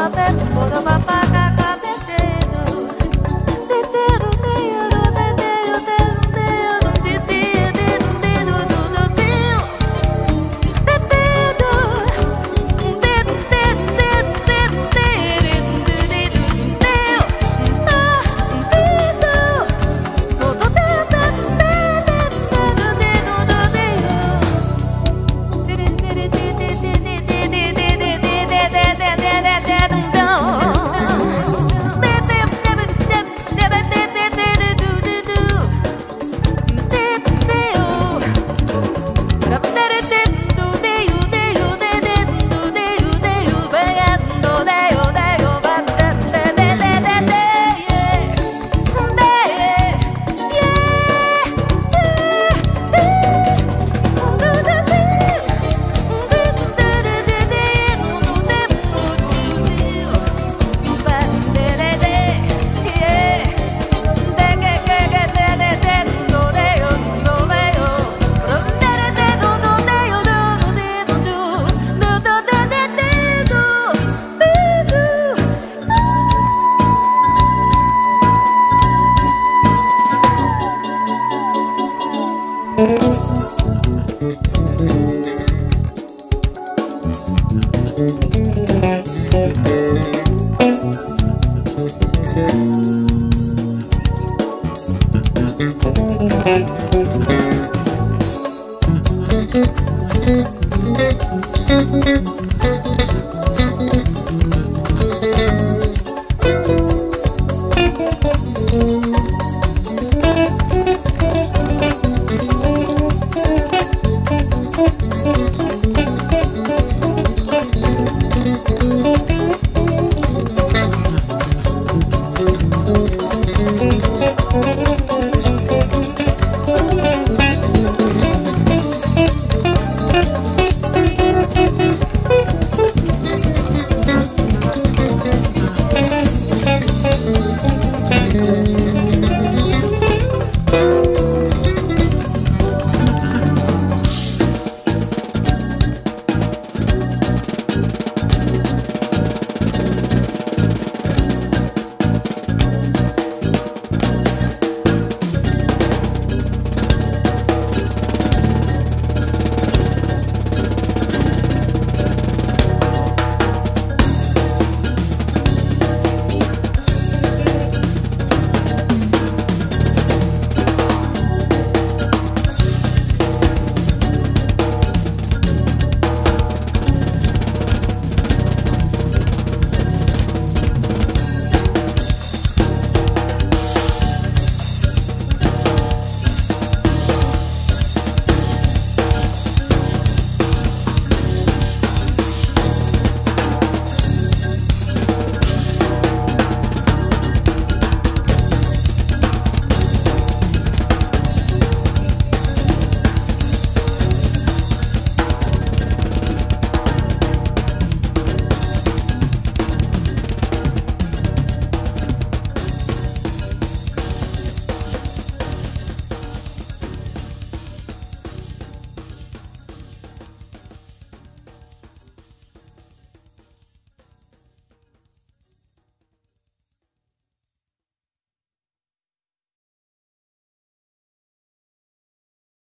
papá, todo papá.